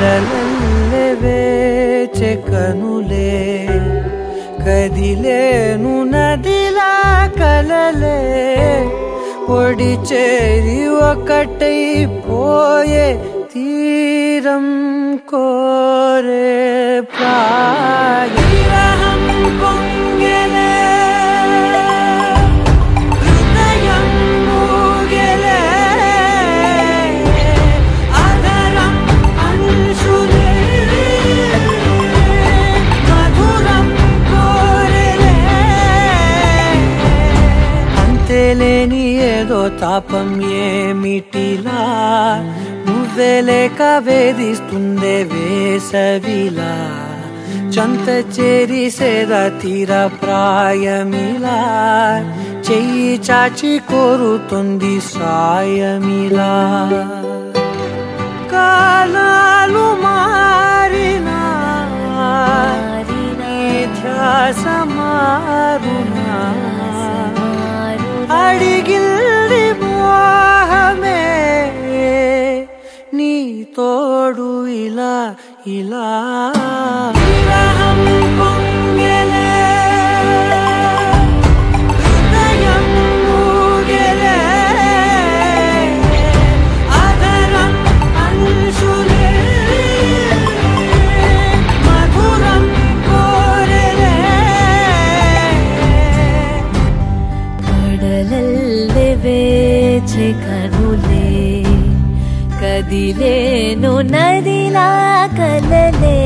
ಕಡಲಲ್ಲವೇ ಚೆಕನುಲೆ ಕದಿಲೇನು ನದಿಲ ಕಲಲೆ పొడి చేరి ఒకటై పోయే తీరం కోరే ప్రా ఏదో తాపం ఏమిటిలా? నువ్వే లేక వేధిస్తుందే వేసవిలా. చంత చేరి సేద తీర ప్రాయమిలా. చెయ్యి చాచి కోరుతుంది సాయమిలా. కాలాలు మారినా ధ్యాస మారునా. అడిగిల్ది इला കടലല്ലേ വേച്ച് കട కదిలేను నదిలా కలలే.